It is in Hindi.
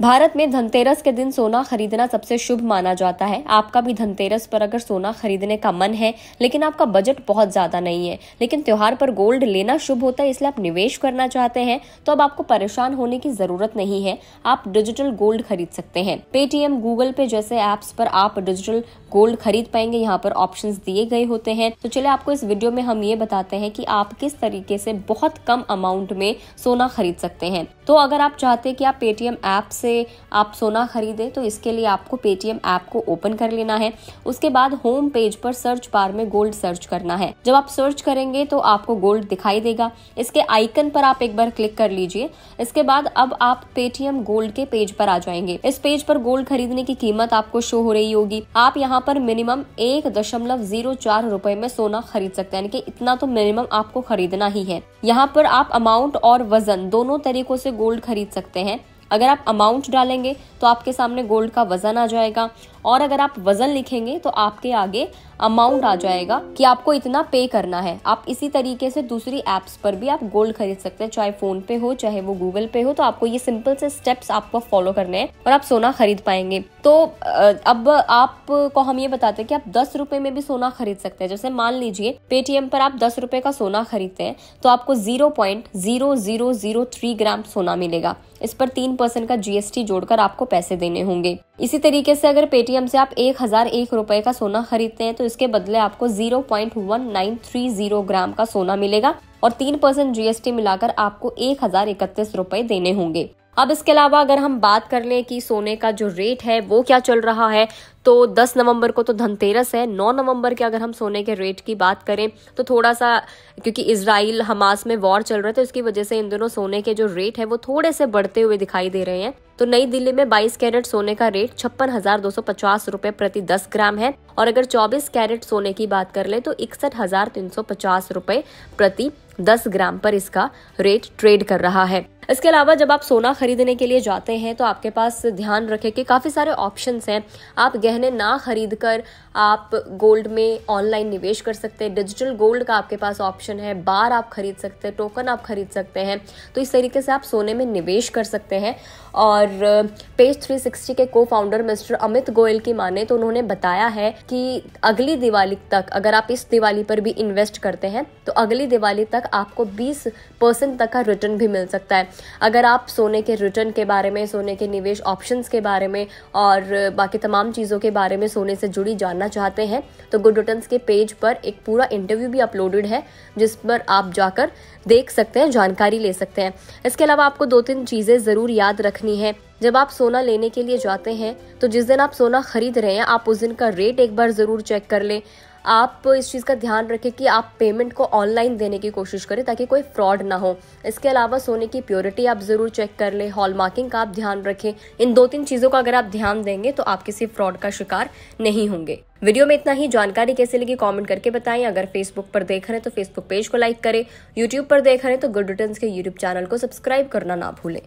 भारत में धनतेरस के दिन सोना खरीदना सबसे शुभ माना जाता है। आपका भी धनतेरस पर अगर सोना खरीदने का मन है, लेकिन आपका बजट बहुत ज़्यादा नहीं है, लेकिन त्योहार पर गोल्ड लेना शुभ होता है, इसलिए आप निवेश करना चाहते हैं तो अब आपको परेशान होने की ज़रूरत नहीं है। आप डिजिटल गोल्ड खरीद सकते हैं। पेटीएम गूगल पे जैसे एप्स पर आप डिजिटल गोल्ड खरीद पाएँगे। यहाँ पर ऑप्शन दिए गए होते हैं। तो चले आपको इस वीडियो में हम ये बताते हैं कि आप किस तरीके से बहुत कम अमाउंट में सोना खरीद सकते हैं। तो अगर आप चाहते कि आप पेटीएम ऐप से आप सोना खरीदें तो इसके लिए आपको पेटीएम ऐप को ओपन कर लेना है। उसके बाद होम पेज पर सर्च बार में गोल्ड सर्च करना है। जब आप सर्च करेंगे तो आपको गोल्ड दिखाई देगा। इसके आइकन पर आप एक बार क्लिक कर लीजिए। इसके बाद अब आप पेटीएम गोल्ड के पेज पर आ जाएँगे। इस पेज पर गोल्ड खरीदने की कीमत आपको शो हो रही होगी। आप यहाँ पर मिनिमम एक दशमलव ज़ीरो चार रूपए में सोना खरीद सकते हैं। यानी कि इतना तो मिनिमम आपको खरीदना ही है। यहाँ पर आप अमाउंट और वज़न दोनों तरीकों से गोल्ड खरीद सकते हैं। अगर आप अमाउंट डालेंगे तो आपके सामने गोल्ड का वज़न आ जाएगा। और अगर आप वज़न लिखेंगे तो आपके आगे अमाउंट आ जाएगा कि आपको इतना पे करना है। आप इसी तरीके से दूसरी एप्स पर भी आप गोल्ड खरीद सकते हैं, चाहे फ़ोन पे हो, चाहे वो गूगल पे हो तो आपको ये सिंपल से स्टेप्स आपको फॉलो करने हैं और आप सोना खरीद पाएँगे। तो अब आपको हम ये बताते हैं कि आप दस रुपए में भी सोना खरीद सकते हैं। जैसे मान लीजिए पेटीएम पर आप दस रुपए का सोना खरीदते हैं तो आपको zero point zero zero zero three gram सोना मिलेगा। इस पर तीन परसेंट का जीएसटी जोड़कर आपको पैसे देने होंगे। इसी तरीके से अगर पेटीएम से आप एक हज़ार एक रुपए का सोना खरीदते हैं तो इसके बदले आपको zero point one nine three zero gram का सोना मिलेगा और तीन परसेंट जीएसटी मिलाकर आपको एक हज़ार इकतीस रुपए देने होंगे। अब इसके अलावा अगर हम बात कर लें कि सोने का जो रेट है, वो क्या चल रहा है तो 10 नवंबर को तो धनतेरस है। 9 नवंबर के अगर हम सोने के रेट की बात करें तो थोड़ा सा क्योंकि इसराइल हमास में वॉर चल रहा था उसकी वजह से इन दोनों सोने के जो रेट है, वो थोड़े से बढ़ते हुए दिखाई दे रहे हैं। तो नई दिल्ली में 22 कैरेट सोने का रेट छप्पन हज़ार दो सौ पचास रूपए प्रति 10 ग्राम है। और अगर 24 कैरेट सोने की बात कर ले तो इकसठ हज़ार तीन सौ पचास रूपए प्रति 10 ग्राम पर इसका रेट ट्रेड कर रहा है। इसके अलावा जब आप सोना खरीदने के लिए जाते हैं तो आपके पास ध्यान रखें कि काफ़ी सारे ऑप्शंस हैं। आप गहने ना खरीद कर आप गोल्ड में ऑनलाइन निवेश कर सकते हैं। डिजिटल गोल्ड का आपके पास ऑप्शन है। बार आप खरीद सकते हैं टोकन आप खरीद सकते हैं। तो इस तरीके से आप सोने में निवेश कर सकते हैं। और पेज 360 के को फाउंडर मिस्टर अमित गोयल की माने तो उन्होंने बताया है कि अगली दिवाली तक अगर आप इस दिवाली पर भी इन्वेस्ट करते हैं तो अगली दिवाली तक आपको 20 परसेंट तक का रिटर्न भी मिल सकता है। अगर आप सोने के रिटर्न के बारे में, सोने के निवेश ऑप्शंस के बारे में और बाकी तमाम चीज़ों के बारे में सोने से जुड़ी जानना चाहते हैं तो गुड रिटर्न के पेज पर एक पूरा इंटरव्यू भी अपलोडेड है, जिस पर आप जाकर देख सकते हैं, जानकारी ले सकते हैं। इसके अलावा आपको दो तीन चीज़ें ज़रूर याद रखनी है। जब आप सोना लेने के लिए जाते हैं तो जिस दिन आप सोना खरीद रहे हैं, आप उस दिन का रेट एक बार ज़रूर चेक कर लें। आप इस चीज़ का ध्यान रखें कि आप पेमेंट को ऑनलाइन देने की कोशिश करें ताकि कोई फ्रॉड ना हो। इसके अलावा सोने की प्योरिटी आप ज़रूर चेक कर लें हॉल मार्किंग का आप ध्यान रखें। इन दो तीन चीज़ों का अगर आप ध्यान देंगे तो आप किसी फ्रॉड का शिकार नहीं होंगे। वीडियो में इतना ही। जानकारी कैसे लगी कमेंट करके बताएँ। अगर फेसबुक पर देख रहे हैं तो फेसबुक पेज को लाइक करें। यूट्यूब पर देख रहे हैं तो गुड रिटर्न के यूट्यूब चैनल को सब्सक्राइब करना ना भूलें।